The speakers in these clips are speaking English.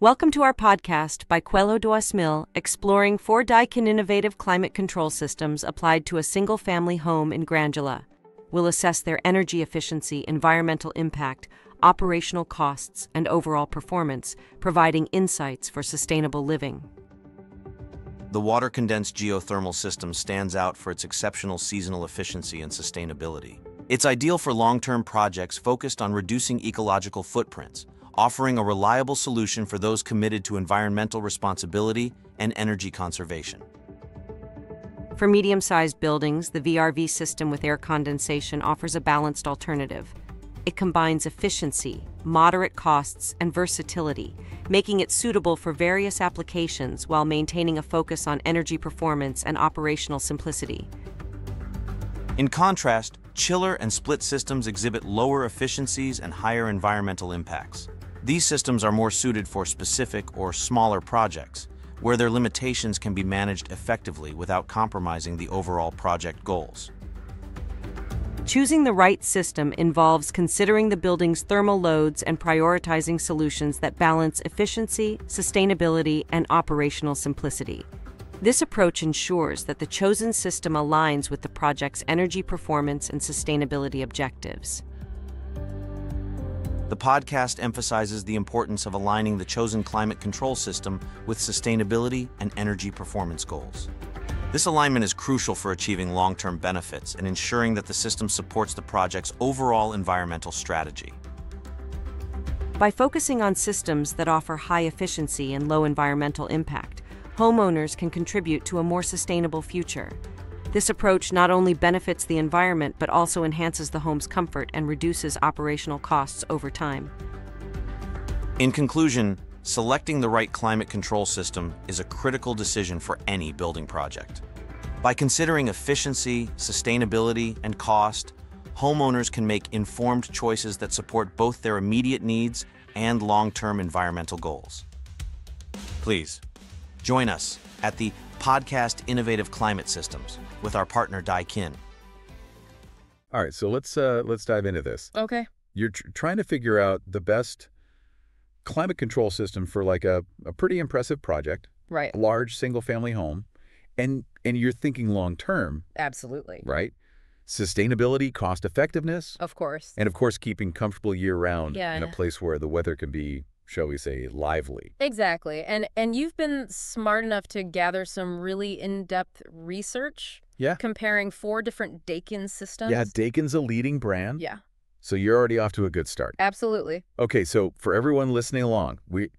Welcome to our podcast by Koelho Dois Mil, exploring four Daikin innovative climate control systems applied to a single family home in Grândola. We'll assess their energy efficiency, environmental impact, operational costs, and overall performance, providing insights for sustainable living. The water condensed geothermal system stands out for its exceptional seasonal efficiency and sustainability. It's ideal for long term projects focused on reducing ecological footprints offering a reliable solution for those committed to environmental responsibility and energy conservation. For medium sized buildings, the VRV system with air condensation offers a balanced alternative. It combines efficiency, moderate costs, and versatility, making it suitable for various applications while maintaining a focus on energy performance and operational simplicity. In contrast, chiller and split systems exhibit lower efficiencies and higher environmental impacts. These systems are more suited for specific or smaller projects, where their limitations can be managed effectively without compromising the overall project goals. Choosing the right system involves considering the building's thermal loads and prioritizing solutions that balance efficiency, sustainability, and operational simplicity. This approach ensures that the chosen system aligns with the project's energy performance and sustainability objectives. The podcast emphasizes the importance of aligning the chosen climate control system with sustainability and energy performance goals. This alignment is crucial for achieving long-term benefits and ensuring that the system supports the project's overall environmental strategy. By focusing on systems that offer high efficiency and low environmental impact, homeowners can contribute to a more sustainable future. This approach not only benefits the environment but also enhances the home's comfort and reduces operational costs over time. In conclusion, selecting the right climate control system is a critical decision for any building project. By considering efficiency, sustainability, and cost, homeowners can make informed choices that support both their immediate needs and long-term environmental goals. Please, join us at the Podcast Innovative Climate Systems with our partner Daikin. All right, so let's uh, let's dive into this. Okay. You're tr trying to figure out the best climate control system for like a, a pretty impressive project, Right. a large single-family home, and and you're thinking long-term, Absolutely. right? Sustainability, cost effectiveness, Of course. and of course keeping comfortable year-round Yeah, in a place where the weather can be, shall we say, lively. Exactly. And and you've been smart enough to gather some really in-depth research Yeah. comparing four different Dakin systems. Yeah, Dakin's a leading brand, Yeah. so you're already off to a good start. Absolutely. Okay, so for everyone listening along, we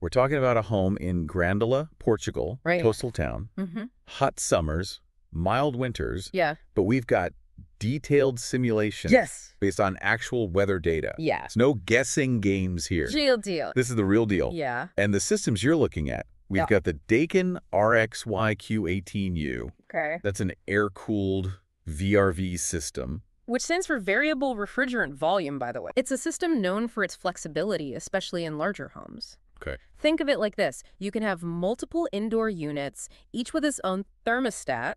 we're talking about a home in Grândola, Portugal, Right. coastal town, Mhm. hot summers, mild winters, Yeah. but we've got detailed simulations Yes. based on actual weather data. Yeah. No guessing games here. Real deal. This is the real deal. Yeah. And the systems you're looking at, we've Yeah. got the Daikin RXYQ18U. Okay. That's an air-cooled VRV system. Which stands for variable refrigerant volume, by the way. It's a system known for its flexibility, especially in larger homes. Okay. Think of it like this. You can have multiple indoor units, each with its own thermostat,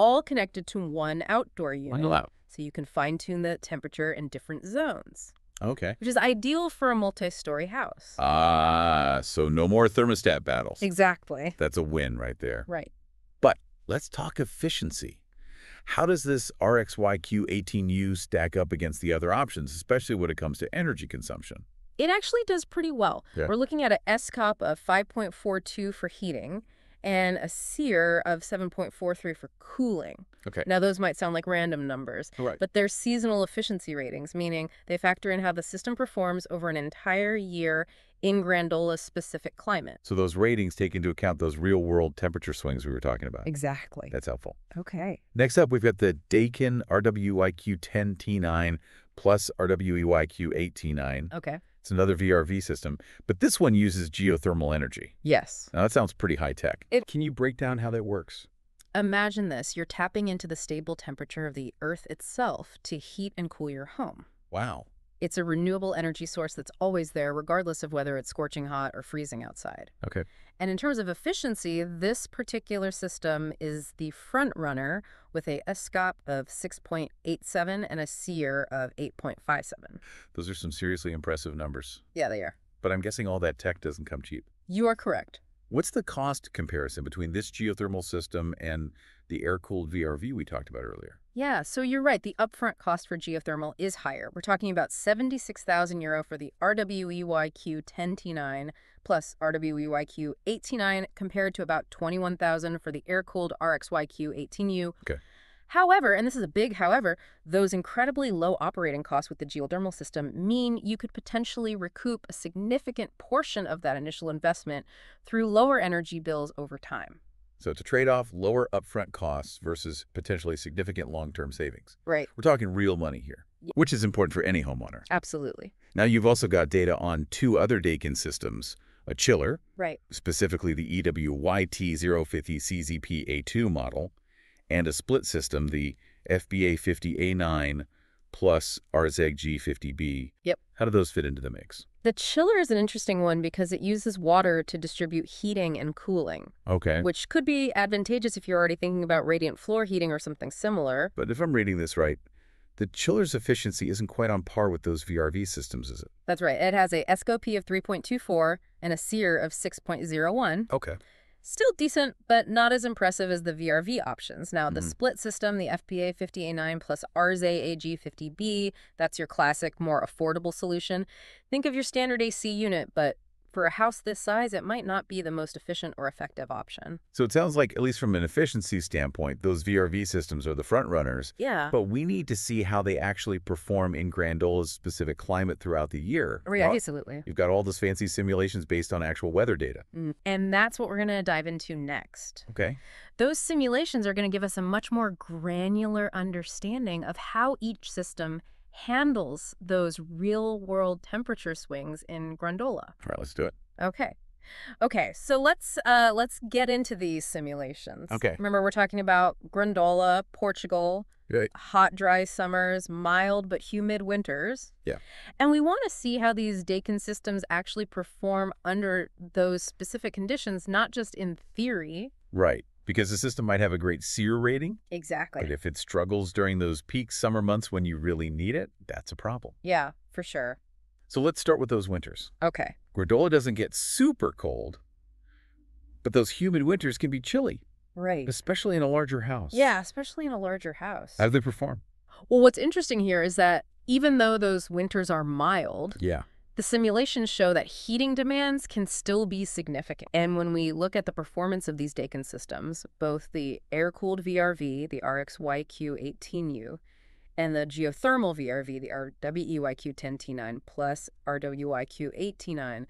all connected to one outdoor unit. out. So you can fine-tune the temperature in different zones, Okay. which is ideal for a multi-story house. Ah, so no more thermostat battles. exactly. That's a win right there. Right. But let's talk efficiency. How does this RXYQ18U stack up against the other options, especially when it comes to energy consumption? It actually does pretty well. Yeah. We're looking at a SCOP of 5.42 for heating and a SEER of 7.43 for cooling. Okay. Now, those might sound like random numbers, Right. but they're seasonal efficiency ratings, meaning they factor in how the system performs over an entire year in Grândola's specific climate. So those ratings take into account those real-world temperature swings we were talking about. Exactly. That's helpful. Okay. Next up, we've got the Daikin RWYQ10T9 plus RWYQ8T9. Okay. It's another VRV system, but this one uses geothermal energy. Yes. Now, that sounds pretty high-tech. It- Can you break down how that works? Imagine this. You're tapping into the stable temperature of the Earth itself to heat and cool your home. Wow. It's a renewable energy source that's always there, regardless of whether it's scorching hot or freezing outside. Okay. And in terms of efficiency, this particular system is the front runner with a SCOP of 6.87 and a SEER of 8.57. Those are some seriously impressive numbers. Yeah, they are. But I'm guessing all that tech doesn't come cheap. You are correct. What's the cost comparison between this geothermal system and the air-cooled VRV we talked about earlier? Yeah, so you're right. The upfront cost for geothermal is higher. We're talking about 76,000 euro for the RWEYQ 10T9 plus RWEYQ 8T9 compared to about 21,000 for the air-cooled RXYQ 18U. Okay. However, and this is a big however, those incredibly low operating costs with the geothermal system mean you could potentially recoup a significant portion of that initial investment through lower energy bills over time. So it's a trade-off, lower upfront costs versus potentially significant long-term savings. Right. We're talking real money here, which is important for any homeowner. Absolutely. Now, you've also got data on two other Dakin systems, a chiller, Right. specifically the E EWYT050 CZP-A2 model, and a split system, the FBA50A9 plus RZEG G50B. Yep. How do those fit into the mix? The chiller is an interesting one because it uses water to distribute heating and cooling, Okay. which could be advantageous if you're already thinking about radiant floor heating or something similar. But if I'm reading this right, the chiller's efficiency isn't quite on par with those VRV systems, is it? That's right. It has a SCOP of 3.24 and a SEER of 6.01. Okay. Still decent, but not as impressive as the VRV options. Now, the Mhm. split system, the FBA 50A9 plus RZA AG50B, that's your classic, more affordable solution. Think of your standard AC unit, but for a house this size, it might not be the most efficient or effective option. So it sounds like, at least from an efficiency standpoint, those VRV systems are the front runners. Yeah. But we need to see how they actually perform in Grândola's specific climate throughout the year. Yeah, Well, absolutely. You've got all those fancy simulations based on actual weather data. Mm, And that's what we're going to dive into next. Okay. Those simulations are going to give us a much more granular understanding of how each system handles those real-world temperature swings in Grândola. All right, let's do it. Okay. Okay, so let's uh let's get into these simulations. Okay. Remember we're talking about Grândola, Portugal, Right. hot dry summers, mild but humid winters. Yeah. And we want to see how these Dakin systems actually perform under those specific conditions, not just in theory. Right. Because the system might have a great SEER rating, Exactly. but if it struggles during those peak summer months when you really need it, that's a problem. Yeah, for sure. So let's start with those winters. Okay. Grândola doesn't get super cold, but those humid winters can be chilly, Right. especially in a larger house. Yeah, especially in a larger house. How do they perform? Well, what's interesting here is that even though those winters are mild, Yeah. The simulations show that heating demands can still be significant. And when we look at the performance of these Dakin systems, both the air-cooled VRV, the RXYQ18U, and the geothermal VRV, the RWEYQ10T9 plus RWYQ8T9,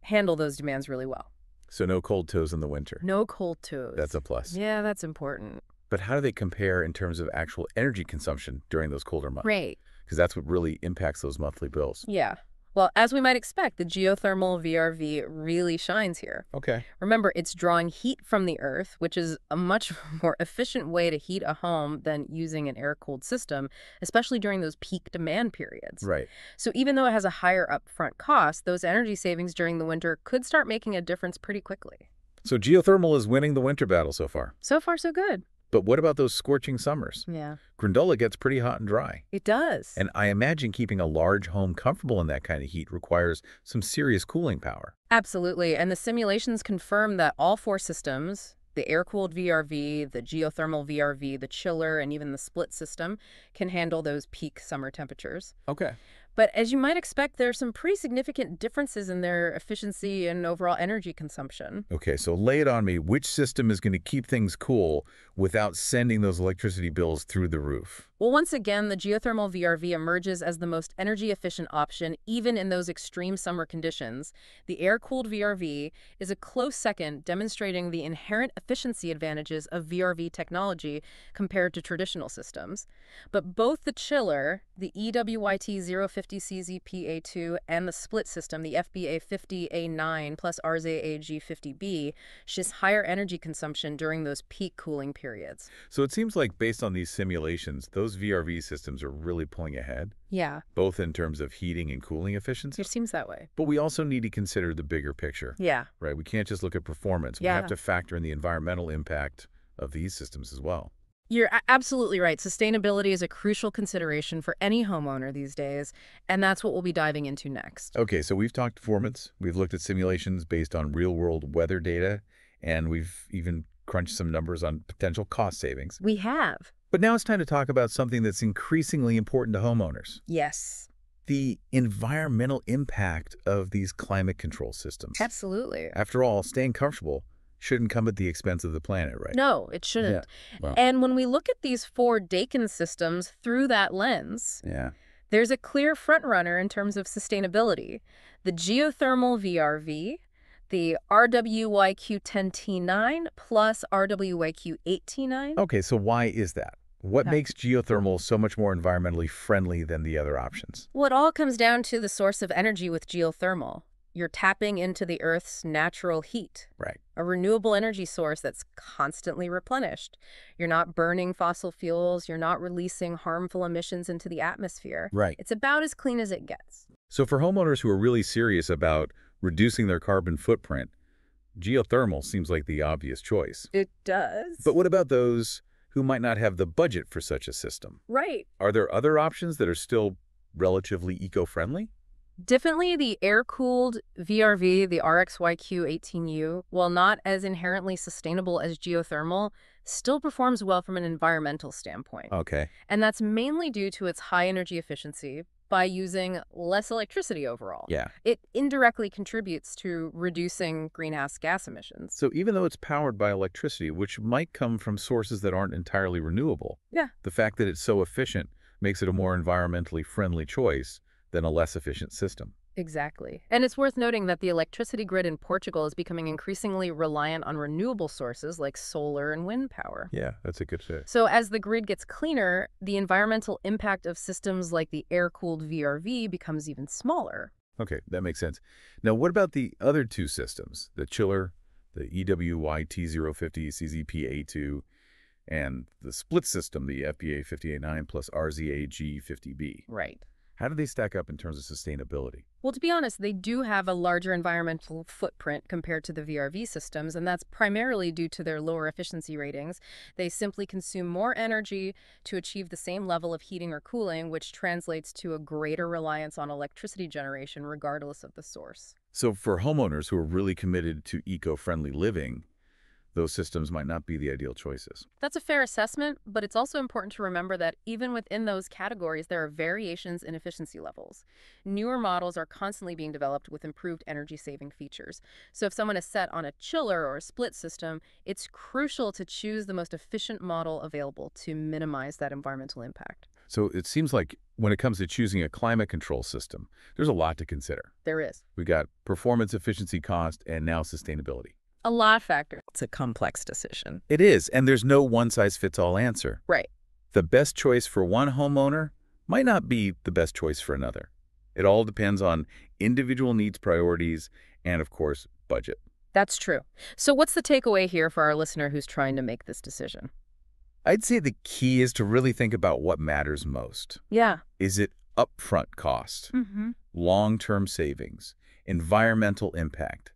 handle those demands really well. So no cold toes in the winter. No cold toes. That's a plus. Yeah, that's important. But how do they compare in terms of actual energy consumption during those colder months? Right. Because that's what really impacts those monthly bills. Yeah. Well, as we might expect, the geothermal VRV really shines here. Okay. Remember, it's drawing heat from the earth, which is a much more efficient way to heat a home than using an air-cooled system, especially during those peak demand periods. Right. So even though it has a higher upfront cost, those energy savings during the winter could start making a difference pretty quickly. So geothermal is winning the winter battle so far. So far, so good. But what about those scorching summers? Yeah. Grândola gets pretty hot and dry. It does. And I imagine keeping a large home comfortable in that kind of heat requires some serious cooling power. Absolutely. And the simulations confirm that all four systems, the air-cooled VRV, the geothermal VRV, the chiller, and even the split system, can handle those peak summer temperatures. Okay. But as you might expect, there are some pretty significant differences in their efficiency and overall energy consumption. Okay, so lay it on me. Which system is going to keep things cool without sending those electricity bills through the roof? Well, once again, the geothermal VRV emerges as the most energy efficient option, even in those extreme summer conditions. The air cooled VRV is a close second, demonstrating the inherent efficiency advantages of VRV technology compared to traditional systems. But both the chiller, the EWYT 050 CZPA2, and the split system, the FBA 50A9 plus RZA AG50B, shows higher energy consumption during those peak cooling periods. So it seems like based on these simulations, those VRV systems are really pulling ahead, Yeah, both in terms of heating and cooling efficiency. it seems that way. But we also need to consider the bigger picture, Yeah. right? We can't just look at performance. Yeah. We have to factor in the environmental impact of these systems as well. You're absolutely right. Sustainability is a crucial consideration for any homeowner these days, and that's what we'll be diving into next. Okay, so we've talked performance. We've looked at simulations based on real-world weather data, and we've even crunched some numbers on potential cost savings. We have. But now it's time to talk about something that's increasingly important to homeowners. Yes. The environmental impact of these climate control systems. Absolutely. After all, staying comfortable shouldn't come at the expense of the planet, right? No, it shouldn't. Wow. And when we look at these four Dakin systems through that lens, Yeah. there's a clear frontrunner in terms of sustainability. The geothermal VRV, the RWYQ10T9 plus RWYQ8T9. Okay, so why is that? What Yeah. makes geothermal so much more environmentally friendly than the other options? Well, it all comes down to the source of energy with geothermal. You're tapping into the Earth's natural heat, Right. a renewable energy source that's constantly replenished. You're not burning fossil fuels, you're not releasing harmful emissions into the atmosphere. Right. It's about as clean as it gets. So for homeowners who are really serious about reducing their carbon footprint, geothermal seems like the obvious choice. It does. But what about those who might not have the budget for such a system? right. Are there other options that are still relatively eco-friendly? Definitely the air-cooled VRV, the RXYQ18U, while not as inherently sustainable as geothermal, still performs well from an environmental standpoint. Okay. And that's mainly due to its high energy efficiency by using less electricity overall. Yeah. It indirectly contributes to reducing greenhouse gas emissions. So even though it's powered by electricity, which might come from sources that aren't entirely renewable, Yeah. the fact that it's so efficient makes it a more environmentally friendly choice than a less efficient system. Exactly. And it's worth noting that the electricity grid in Portugal is becoming increasingly reliant on renewable sources like solar and wind power. Yeah, that's a good fit. So as the grid gets cleaner, the environmental impact of systems like the air-cooled VRV becomes even smaller. Okay, that makes sense. Now, what about the other two systems, the chiller, the EWY T050 CZP-A2, and the split system, the FBA 589 plus RZA G50B? Right. How do they stack up in terms of sustainability? Well, to be honest, they do have a larger environmental footprint compared to the VRV systems, and that's primarily due to their lower efficiency ratings. They simply consume more energy to achieve the same level of heating or cooling, which translates to a greater reliance on electricity generation regardless of the source. So for homeowners who are really committed to eco-friendly living, those systems might not be the ideal choices. That's a fair assessment, but it's also important to remember that even within those categories, there are variations in efficiency levels. Newer models are constantly being developed with improved energy-saving features. So if someone is set on a chiller or a split system, it's crucial to choose the most efficient model available to minimize that environmental impact. So it seems like when it comes to choosing a climate control system, there's a lot to consider. There is We got performance, efficiency, cost, and now sustainability. A lot of factors. It's a complex decision. It is, and there's no one-size-fits-all answer. Right. The best choice for one homeowner might not be the best choice for another. It all depends on individual needs, priorities, and of course, budget. That's true. So what's the takeaway here for our listener who's trying to make this decision? I'd say the key is to really think about what matters most. Yeah. Is it upfront cost, Mm-hmm. long-term savings, environmental impact?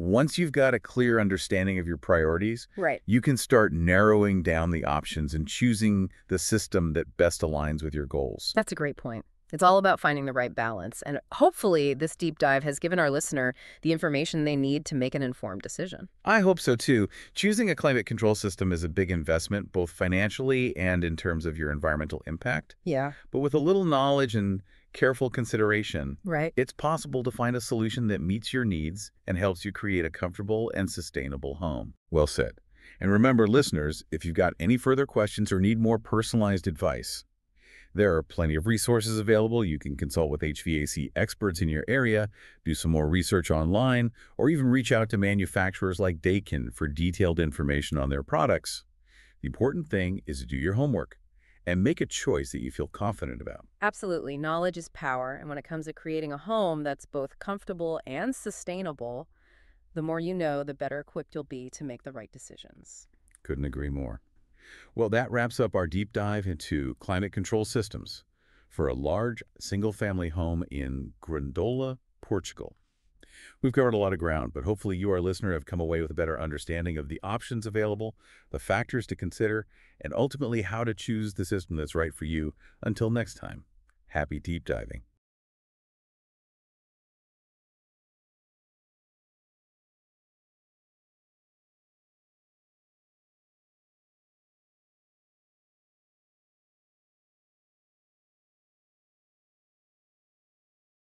Once you've got a clear understanding of your priorities, Right. you can start narrowing down the options and choosing the system that best aligns with your goals. That's a great point. It's all about finding the right balance. And hopefully, this deep dive has given our listener the information they need to make an informed decision. I hope so too. Choosing a climate control system is a big investment, both financially and in terms of your environmental impact. Yeah. But with a little knowledge and careful consideration, Right. it's possible to find a solution that meets your needs and helps you create a comfortable and sustainable home. Well said. And remember, listeners, if you've got any further questions or need more personalized advice, there are plenty of resources available. You can consult with HVAC experts in your area, do some more research online, or even reach out to manufacturers like Dakin for detailed information on their products. The important thing is to do your homework and make a choice that you feel confident about. Absolutely. Knowledge is power. And when it comes to creating a home that's both comfortable and sustainable, the more you know, the better equipped you'll be to make the right decisions. Couldn't agree more. Well, that wraps up our deep dive into climate control systems for a large single-family home in Grândola, Portugal. We've covered a lot of ground, but hopefully you, our listener, have come away with a better understanding of the options available, the factors to consider, and ultimately how to choose the system that's right for you. Until next time, happy deep diving.